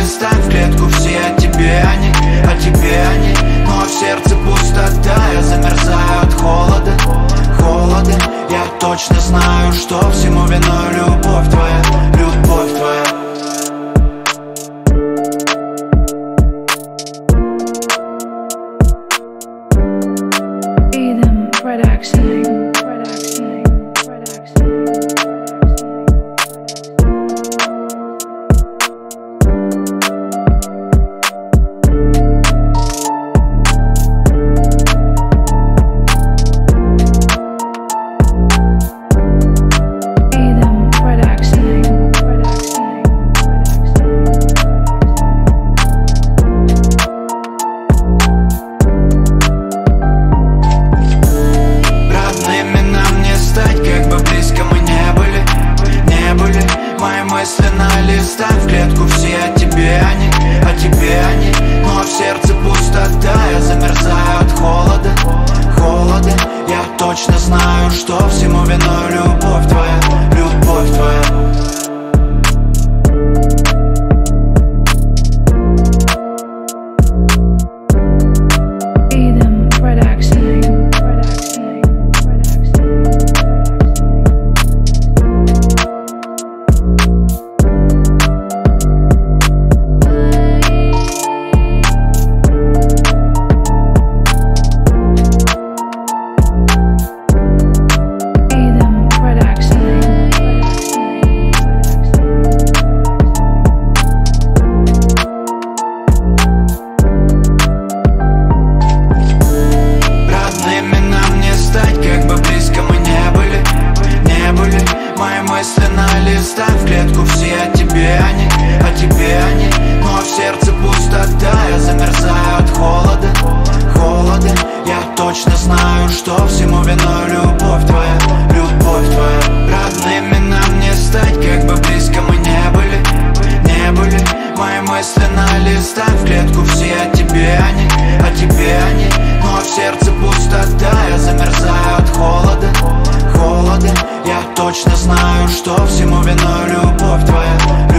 листах в клетку все о тебе они, о тебе они Но в сердце пустота, я замерзаю от холода, холода. Я точно знаю, Мои мысли на листах в клетку все о тебе они, о тебе они. Но в сердце пустота, я замерзаю от холода, холода. Я точно знаю, что всему виной любовь твоя, любовь твоя Оставь клетку, все о тебе они, о тебе они. Но в сердце пустота, я замерзаю от холода Холода, я точно знаю, что всему виной любовь твоя Любовь твоя. Родными нам не стать, как бы близко мы не были Не были. Мои мысли на листах В клетку все о тебе они, о тебе они. Но в сердце пустота, я замерзаю точно знаю, что всему виной любовь твоя.